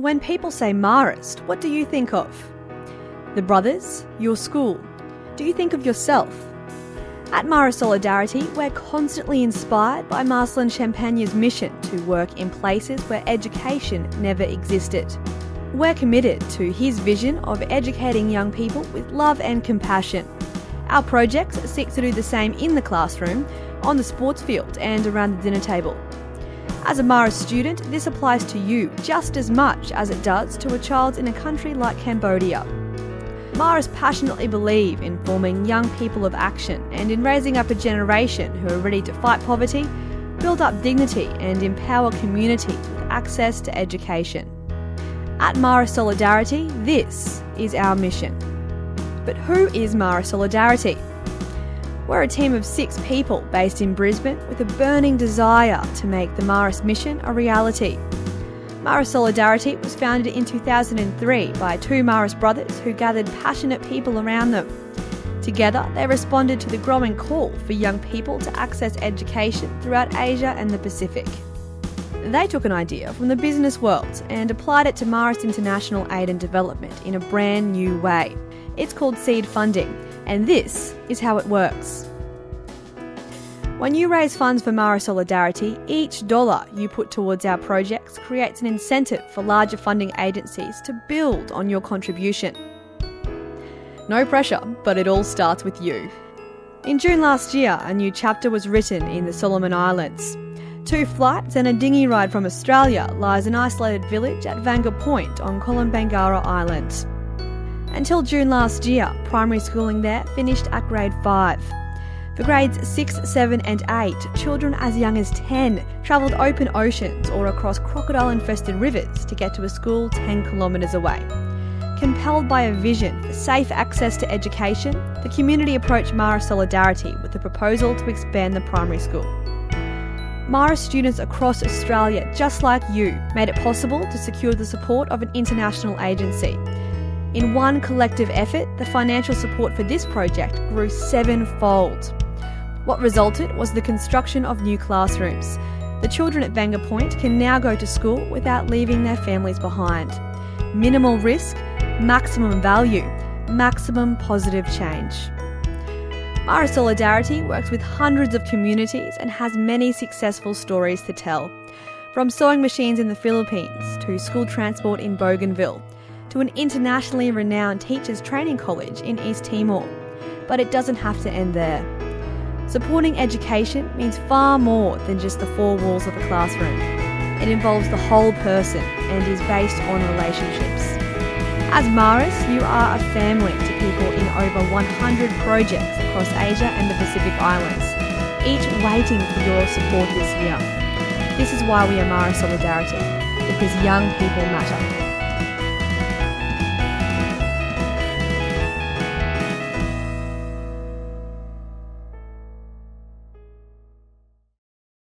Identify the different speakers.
Speaker 1: When people say Marist, what do you think of? The brothers? Your school? Do you think of yourself? At Marist Solidarity, we're constantly inspired by Marcellin Champagnat's mission to work in places where education never existed. We're committed to his vision of educating young people with love and compassion. Our projects seek to do the same in the classroom, on the sports field, and around the dinner table. As a Marist student, this applies to you just as much as it does to a child in a country like Cambodia. Marist passionately believe in forming young people of action and in raising up a generation who are ready to fight poverty, build up dignity, and empower communities with access to education. At Marist Solidarity, this is our mission. But who is Marist Solidarity? We're a team of six people based in Brisbane with a burning desire to make the Marist mission a reality. Marist Solidarity was founded in 2003 by two Marist brothers who gathered passionate people around them. Together, they responded to the growing call for young people to access education throughout Asia and the Pacific. They took an idea from the business world and applied it to Marist International Aid and Development in a brand new way. It's called seed funding, and this is how it works. When you raise funds for Marist Solidarity, each dollar you put towards our projects creates an incentive for larger funding agencies to build on your contribution. No pressure, but it all starts with you. In June last year, a new chapter was written in the Solomon Islands. Two flights and a dinghy ride from Australia lies an isolated village at Vanga Point on Kolombangara Island. Until June last year, primary schooling there finished at grade 5. For grades 6, 7, and 8, children as young as 10 travelled open oceans or across crocodile infested rivers to get to a school 10 kilometres away. Compelled by a vision for safe access to education, the community approached Marist Solidarity with a proposal to expand the primary school. Marist students across Australia, just like you, made it possible to secure the support of an international agency in one collective effort, the financial support for this project grew sevenfold. What resulted was the construction of new classrooms. The children at Vanga Point can now go to school without leaving their families behind. Minimal risk, maximum value, maximum positive change. Marist Solidarity works with hundreds of communities and has many successful stories to tell. From sewing machines in the Philippines to school transport in Bougainville to an internationally renowned teachers training college in East Timor. But it doesn't have to end there. Supporting education means far more than just the four walls of a classroom. It involves the whole person and is based on relationships. As Maris, you are a family to people in over 100 projects across Asia and the Pacific Islands, each waiting for your support this year. This is why we are Marist Solidarity, because young people matter.